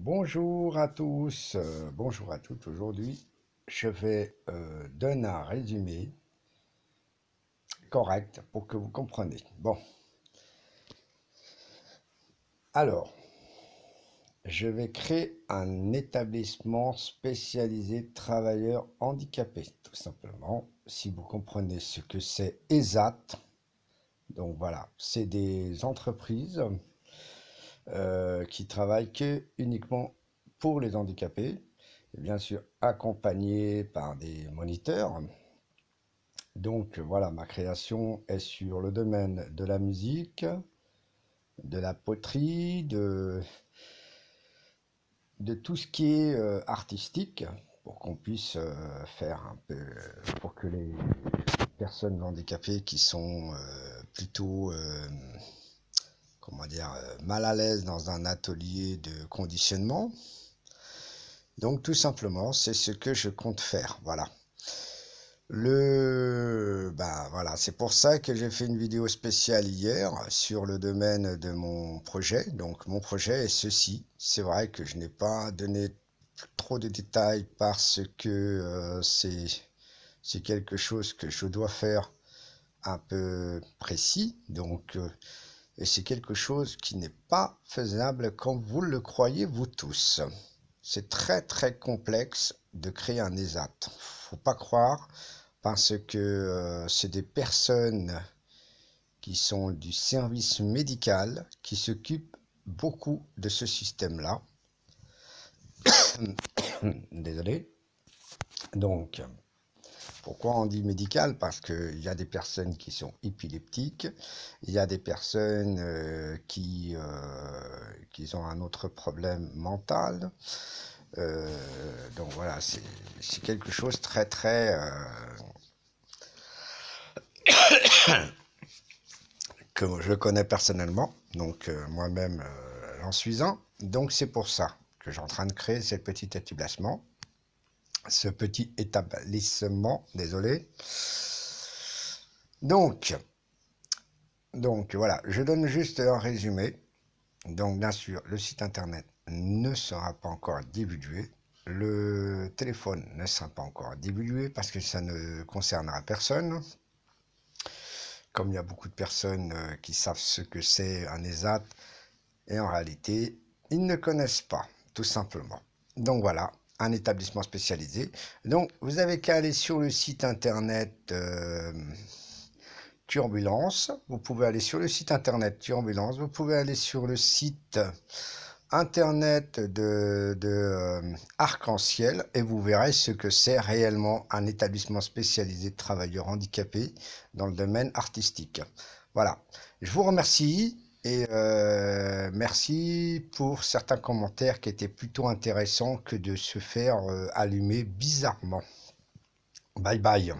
Bonjour à tous, euh, bonjour à toutes. Aujourd'hui, je vais euh, donner un résumé correct pour que vous compreniez. Bon. Alors, je vais créer un établissement spécialisé travailleurs handicapés, tout simplement. Si vous comprenez ce que c'est ESAT, donc voilà, c'est des entreprises euh, qui travaillent que uniquement pour les handicapés, bien sûr accompagnés par des moniteurs. Donc voilà, ma création est sur le domaine de la musique, de la poterie, de, de tout ce qui est euh, artistique, pour qu'on puisse euh, faire un peu, pour que les personnes handicapées qui sont plutôt euh, mal à l'aise dans un atelier de conditionnement. Donc tout simplement, c'est ce que je compte faire. Voilà. Le, bah voilà, c'est pour ça que j'ai fait une vidéo spéciale hier sur le domaine de mon projet. Donc mon projet est ceci. C'est vrai que je n'ai pas donné trop de détails parce que euh, c'est c'est quelque chose que je dois faire un peu précis. Donc euh, et c'est quelque chose qui n'est pas faisable comme vous le croyez vous tous. C'est très très complexe de créer un ESAT. Faut pas croire parce que euh, c'est des personnes qui sont du service médical qui s'occupent beaucoup de ce système-là. Désolé. Donc, pourquoi on dit médical? Parce qu'il y a des personnes qui sont épileptiques, il y a des personnes euh, qui, euh, qui ont un autre problème mental. Euh, donc voilà, c'est quelque chose très très... que je connais personnellement, donc moi-même j'en suis un. Donc c'est pour ça que j'ai en train de créer ce petit établissement ce petit établissement, désolé. Donc, donc voilà, je donne juste un résumé. Donc bien sûr, le site internet ne sera pas encore divulgué. Le téléphone ne sera pas encore divulgué parce que ça ne concernera personne. Comme il y a beaucoup de personnes euh, qui savent ce que c'est un ESAT, et en réalité, ils ne connaissent pas, tout simplement. Donc voilà, un établissement spécialisé. Donc, vous avez qu'à aller sur le site internet euh, Turbulence. Vous pouvez aller sur le site internet Turbulence. Vous pouvez aller sur le site internet de, euh, Arc-en-Ciel et vous verrez ce que c'est réellement un établissement spécialisé de travailleurs handicapés dans le domaine artistique. Voilà. Je vous remercie. Et euh, merci pour certains commentaires qui étaient plutôt intéressants que de se faire euh, allumer bizarrement. Bye bye.